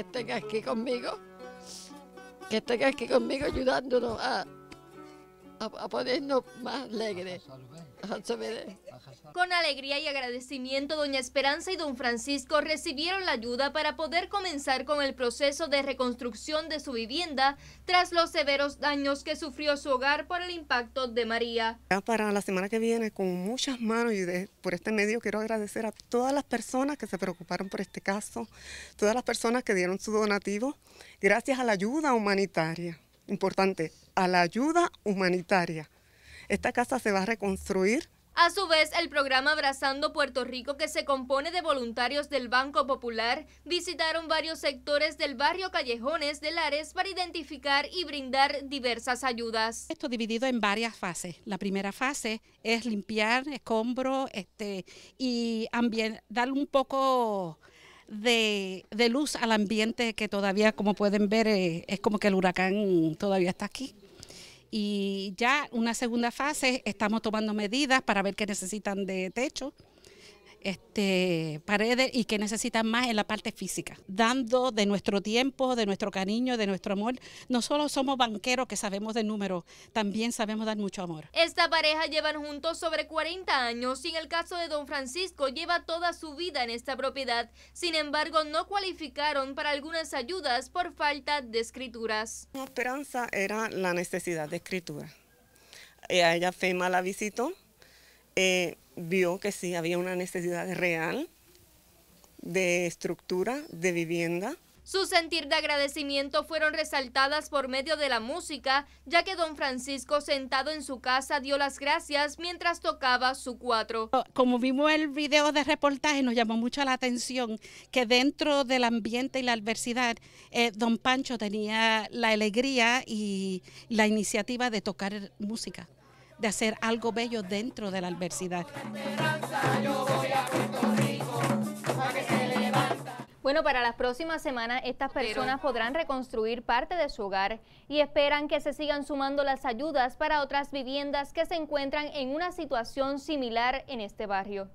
estén aquí conmigo, que estén aquí conmigo ayudándonos a, a, ponernos más alegres. Con alegría y agradecimiento, doña Esperanza y don Francisco recibieron la ayuda para poder comenzar con el proceso de reconstrucción de su vivienda tras los severos daños que sufrió su hogar por el impacto de María. Para la semana que viene, con muchas manos y por este medio quiero agradecer a todas las personas que se preocuparon por este caso, todas las personas que dieron su donativo, gracias a la ayuda humanitaria, importante, a la ayuda humanitaria. Esta casa se va a reconstruir a su vez, el programa Abrazando Puerto Rico, que se compone de voluntarios del Banco Popular, visitaron varios sectores del barrio Callejones de Lares para identificar y brindar diversas ayudas. Esto dividido en varias fases. La primera fase es limpiar escombro este, y dar un poco de, luz al ambiente que todavía, como pueden ver, eh, es como que el huracán todavía está aquí y ya una segunda fase estamos tomando medidas para ver qué necesitan de techo este, paredes y que necesitan más en la parte física, dando de nuestro tiempo, de nuestro cariño, de nuestro amor. No solo somos banqueros que sabemos de números, también sabemos dar mucho amor. Esta pareja llevan juntos sobre 40 años y en el caso de don Francisco lleva toda su vida en esta propiedad. Sin embargo, no cualificaron para algunas ayudas por falta de escrituras. La esperanza era la necesidad de escritura. A ella FEMA la visitó. Eh, vio que sí había una necesidad real de estructura, de vivienda. Su sentir de agradecimiento fueron resaltadas por medio de la música, ya que don Francisco sentado en su casa dio las gracias mientras tocaba su cuatro. Como vimos el video de reportaje, nos llamó mucho la atención que dentro del ambiente y la adversidad, eh, don Pancho tenía la alegría y la iniciativa de tocar música de hacer algo bello dentro de la adversidad. Bueno, para las próximas semanas estas personas podrán reconstruir parte de su hogar y esperan que se sigan sumando las ayudas para otras viviendas que se encuentran en una situación similar en este barrio.